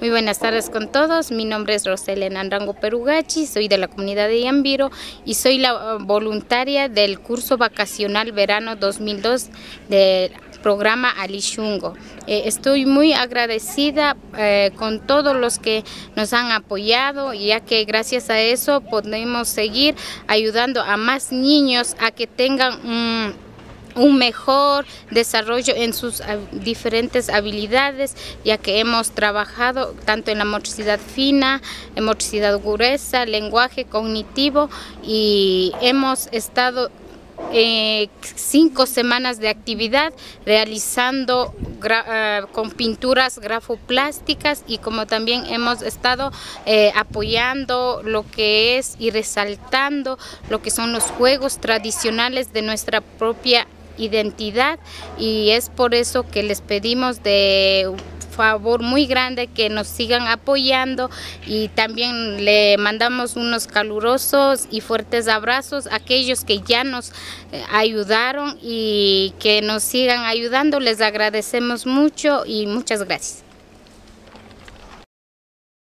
Muy buenas tardes con todos. Mi nombre es Roselena Anrango Perugachi, soy de la comunidad de Yambiro y soy la uh, voluntaria del curso vacacional verano 2002 del programa Alishungo. Eh, estoy muy agradecida eh, con todos los que nos han apoyado, ya que gracias a eso podemos seguir ayudando a más niños a que tengan un un mejor desarrollo en sus diferentes habilidades, ya que hemos trabajado tanto en la motricidad fina, en motricidad gruesa, lenguaje cognitivo y hemos estado eh, cinco semanas de actividad realizando eh, con pinturas grafoplásticas y como también hemos estado eh, apoyando lo que es y resaltando lo que son los juegos tradicionales de nuestra propia identidad y es por eso que les pedimos de favor muy grande que nos sigan apoyando y también le mandamos unos calurosos y fuertes abrazos a aquellos que ya nos eh, ayudaron y que nos sigan ayudando. Les agradecemos mucho y muchas gracias.